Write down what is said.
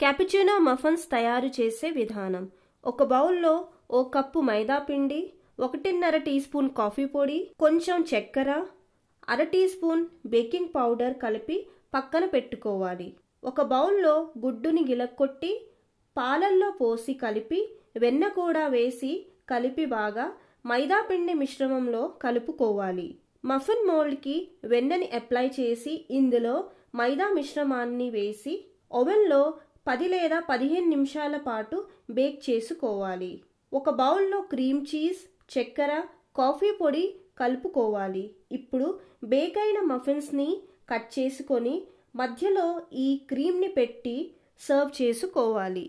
Cappuccino మఫన్స్ తయారు చేసే విధానం. ఒక బౌల్లో ఓ కప్పు మైదా పిండి ఒకటిన్నర టీ స్పూన్ కాఫీ పొడి కొంచెం చక్కెర అర టీ స్పూన్ బేకింగ్ పౌడర్ కలిపి పక్కన పెట్టుకోవాలి. ఒక బౌల్లో గుడ్డుని గిలక్కొట్టి పాలల్లో పోసి కలిపి వెన్న కూడా వేసి కలిపి బాగా మైదా పిండి మిశ్రమంలో కలుపుకోవాలి. మఫిన్ మోల్డ్కి వెన్నని అప్లై చేసి ఇందులో మైదా మిశ్రమాన్ని వేసి ఓవెన్లో పది లేదా పదిహేను నిమిషాల పాటు బేక్ చేసుకోవాలి. ఒక బౌల్లో క్రీమ్ చీజ్ చక్కెర కాఫీ పొడి కలుపుకోవాలి. ఇప్పుడు బేక్ అయిన మఫిన్స్ని కట్ చేసుకొని మధ్యలో ఈ క్రీమ్ని పెట్టి సర్వ్ చేసుకోవాలి.